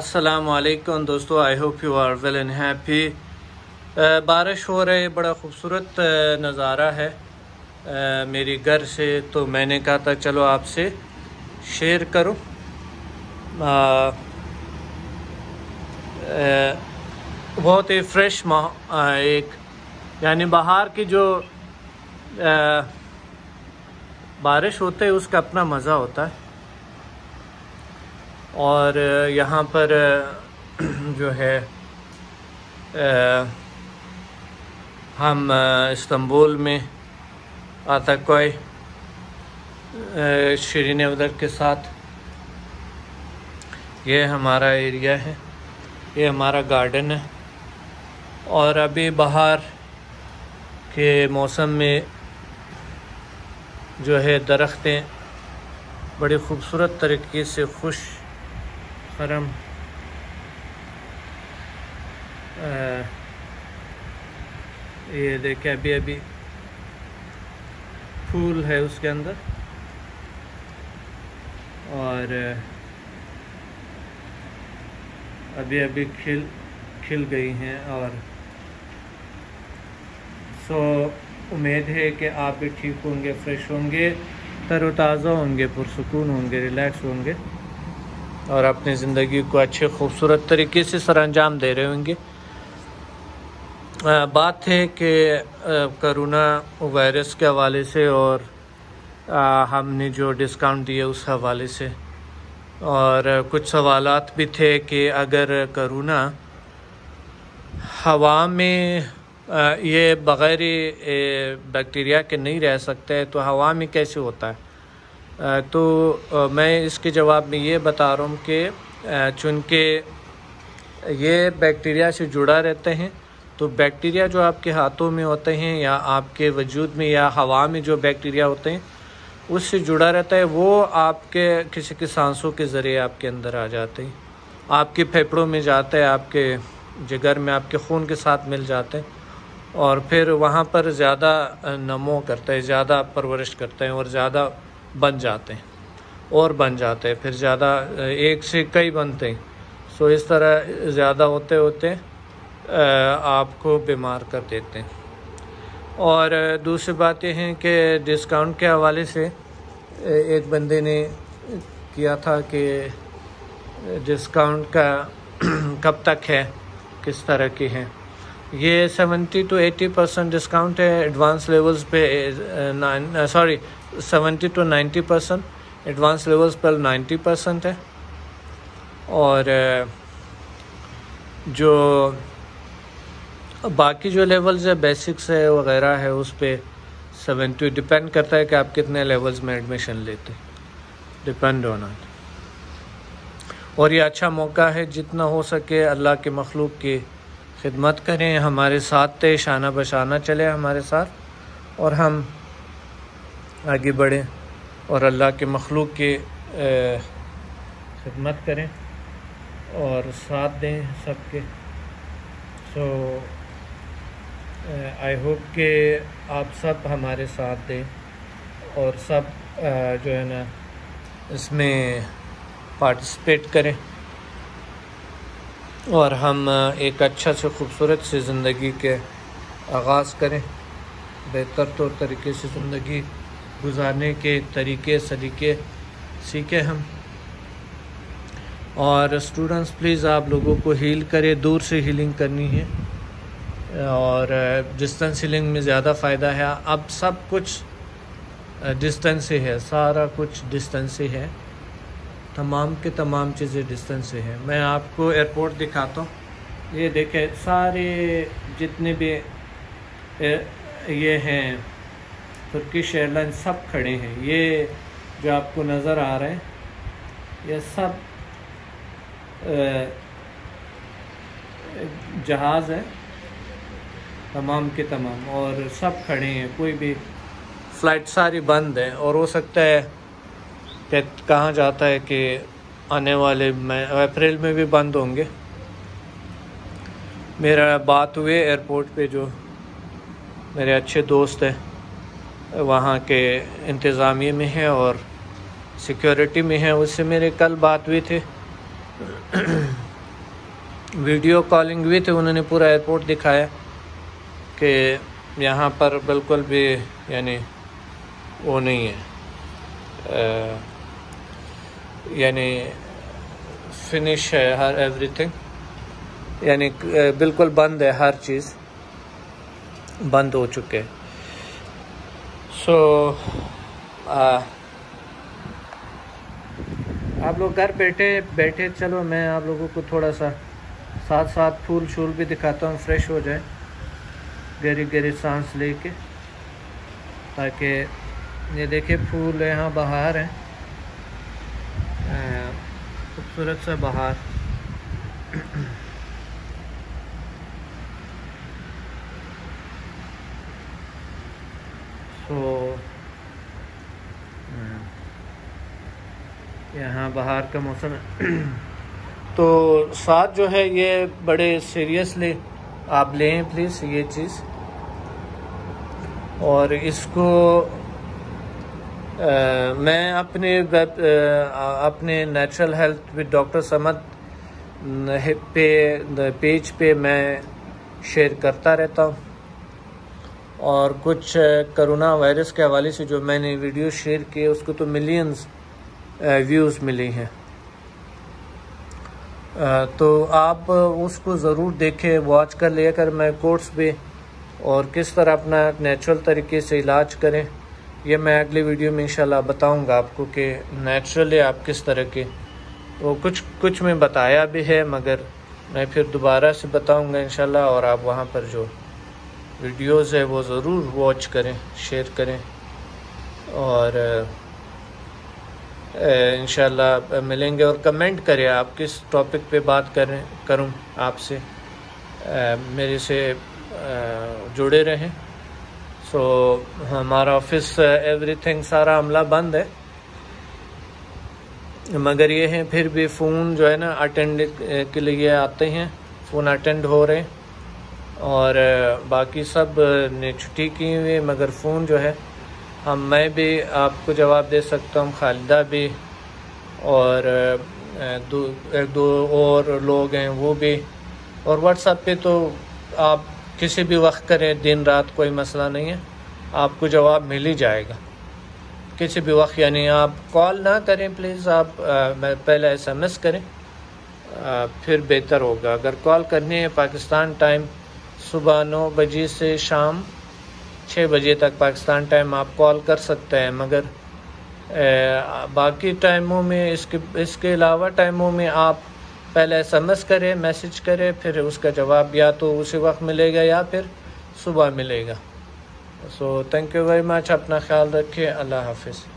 السلام علیکم دوستو I hope you are well and happy بارش ہو رہے بڑا خوبصورت نظارہ ہے۔ میری گھر سے تو میں نے کہا تھا، چلو آپ سے شیئر کروں۔ بہت ہی فریش ایک یعنی باہر کی جو بارش ہوتے، اس کا اپنا مزہ ہوتا ہے۔ اور یہاں پر جو ہے ہم استنبول میں آتا کوئی شیرین ادر کے ساتھ۔ یہ ہمارا ایریا ہے، یہ ہمارا گارڈن ہے۔ اور ابھی باہر کے موسم میں جو ہے، درختیں بڑی خوبصورت طریقے سے خوش خرم یہ دیکھیں ابھی ابھی پھول ہے اس کے اندر اور ابھی ابھی کھل کھل گئی ہیں اور سو امید ہے کہ آپ بھی ٹھیک ہوں گے، فریش ہوں گے، تر و تازہ ہوں گے، پرسکون ہوں گے، ریلیکس ہوں گے۔ اور اپنی زندگی کو اچھے خوبصورت طریقے سے سر انجام دے رہے ہوں گے۔ بات ہے کہ کرونا وائرس کے حوالے سے اور ہم نے جو ڈسکاؤنٹ دیے اس حوالے سے۔ اور کچھ سوالات بھی تھے کہ اگر کرونا ہوا میں یہ بغیر بیکٹیریا کے نہیں رہ سکتے، تو ہوا میں کیسے ہوتا ہے؟ تو میں اس کے جواب میں یہ بتا رہا ہوں کہ چونکہ یہ بیکٹیریا سے جڑا رہتے ہیں، تو بیکٹیریا جو آپ کے ہاتھوں میں ہوتے ہیں یا آپ کے وجود میں یا ہوا میں جو بیکٹیریا ہوتے ہیں، اس سے جڑا رہتا ہے، وہ آپ کے کسی کے سانسوں کے ذریعے آپ کے اندر آ جاتے ہیں۔ آپ کے پھیپڑوں میں جاتے ہیں، آپ کے جگر میں، آپ کے خون کے ساتھ مل جاتے ہیں۔ اور پھر وہاں پر زیادہ نمو کرتے ہیں، زیادہ پرورش کرتے ہیں اور زیادہ بن جاتے ہیں، اور بن جاتے ہیں، پھر زیادہ ایک سے کئی بنتے ہیں۔ سو اس طرح زیادہ ہوتے ہوتے آپ کو بیمار کر دیتے ہیں۔ اور دوسری بات یہ ہے کہ ڈسکاؤنٹ کے حوالے سے ایک بندے نے کیا تھا کہ ڈسکاؤنٹ کا، کب تک ہے، کس طرح کی ہے۔ یہ seventy to eighty percent discount ہے ایڈوانس لیولز پہ sorry seventy to ninety percent advance levels per ninety percent ہے. اور eh, جو باقی جو لیولز ہے بیسکس ہے، وغیرہ ہے، اس پہ سیونٹی ڈپینڈ کرتا ہے کہ آپ کتنے لیولز میں ایڈمیشن لیتے ڈپینڈ ہونا اور یہ اچھا موقع ہے جتنا ہو سکے اللہ کے مخلوق کی خدمت کریں، ہمارے ساتھ تے شانہ بشانہ چلے ہمارے ساتھ، اور ہم آگے بڑھیں اور اللہ کے مخلوق کی خدمت کریں اور ساتھ دیں سب کے۔ سو آئی ہوپ کہ آپ سب ہمارے ساتھ دیں اور سب جو ہے نا، اس میں پارٹیسپیٹ کریں۔ اور ہم ایک اچھا سے خوبصورت سے زندگی کے آغاز کریں۔ بہتر طور طریقے سے زندگی گزارنے کے طریقے، سلیقے سیکھیں ہم۔ اور اسٹوڈنٹس پلیز آپ لوگوں کو ہیل کرے دور سے ہیلنگ کرنی ہے۔ اور ڈسٹنس ہیلنگ میں زیادہ فائدہ ہے۔ اب سب کچھ ڈسٹنس سے ہے۔ سارا کچھ ڈسٹنس سے ہے۔ تمام کے تمام چیزیں ڈسٹنس سے ہے میں آپ کو ایئرپورٹ دکھاتا ہوں۔ یہ دیکھیں، سارے جتنے بھی یہ ہیں ترکش ایئر لائن سب کھڑے ہیں۔ یہ جو آپ کو نظر آ رہے ہیں، یہ سب جہاز ہے تمام کے تمام، اور سب کھڑے ہیں۔ کوئی بھی فلائٹ ساری بند ہے اور ہو سکتا ہے کہ کہا جاتا ہے کہ آنے والے میں اپریل میں بھی بند ہوں گے۔ میرا بات ہوئے ایئرپورٹ پہ جو میرے اچھے دوست ہیں، وہاں کے انتظامیہ میں ہیں اور سیکیورٹی میں ہیں، اس سے میرے کل بات ہوئی تھے ویڈیو کالنگ بھی تھے انہوں نے پورا ایئرپورٹ دکھایا کہ یہاں پر بالکل بھی یعنی وہ نہیں ہے۔ یعنی فنش ہے ہر ایوری تھنگ یعنی بالکل بند ہے ہر چیز. بند ہو چکے. سو آپ لوگ گھر بیٹھے بیٹھے، چلو میں آپ لوگوں کو تھوڑا سا ساتھ ساتھ پھول شول بھی دکھاتا ہوں فریش ہو جائے. گہری گہری سانس لے کے، تاکہ یہ دیکھیں پھول یہاں بہار ہیں. خوبصورت سا بہار۔ سو یہاں بہار کا موسم ہے۔ تو ساتھ جو ہے یہ بڑے سیریسلی آپ لیں پلیز یہ چیز۔ اور اس کو میں اپنے اپنے natural health with doctor Samad پہ پیج پہ میں شیئر کرتا رہتا ہوں۔ اور کچھ کرونا وائرس کے حوالے سے جو میں نے ویڈیو شیئر کیے، اس کو تو ملینز ویوز ملی ہیں۔ تو آپ اس کو ضرور دیکھیں واچ کر لے کر میں کورس بھی، اور کس طرح اپنا نیچرل طریقے سے علاج کریں۔ یہ میں اگلی ویڈیو میں انشاءاللہ بتاؤں گا آپ کو کہ نیچرلی آپ کس طرح کے وہ کچھ کچھ میں بتایا بھی ہے، مگر میں پھر دوبارہ سے بتاؤں گا انشاءاللہ اور آپ وہاں پر جو ویڈیوز ہے وہ ضرور واچ کریں، شیئر کریں۔ اور انشاءاللہ ملیں گے اور کمنٹ کریں آپ کس ٹاپک پہ بات کریں کروں آپ سے۔ میرے سے جڑے رہیں۔ سو ہمارا آفس ایوری تھنگ سارا عملہ بند ہے۔ مگر یہ ہیں، پھر بھی فون جو ہے نا اٹینڈ کے لیے آتے ہیں۔ فون اٹینڈ ہو رہے ہیں۔ اور uh, باقی سب نے چھٹی کی ہوئی مگر فون جو ہے، ہم، میں بھی آپ کو جواب دے سکتا ہوں، خالدہ بھی۔ اور uh, دو ایک دو اور لوگ ہیں، وہ بھی۔ اور واٹس ایپ پہ تو آپ کسی بھی وقت کریں، دن، رات کوئی مسئلہ نہیں ہے، آپ کو جواب مل ہی جائے گا۔ کسی بھی وقت یعنی آپ کال نہ کریں پلیز، آپ پہلے ایس ایم ایس کریں پھر بہتر ہوگا۔ اگر کال کرنی ہے پاکستان ٹائم صبح نو بجے سے شام چھ بجے تک پاکستان ٹائم آپ کال کر سکتے ہیں، مگر باقی ٹائموں میں اس کے اس کے علاوہ ٹائموں میں آپ پہلے ایس ایم ایس کرے میسج کرے، پھر اس کا جواب یا تو اسی وقت ملے گا یا پھر صبح ملے گا۔ So thank you very much اپنا خیال رکھیے اللہ حافظ۔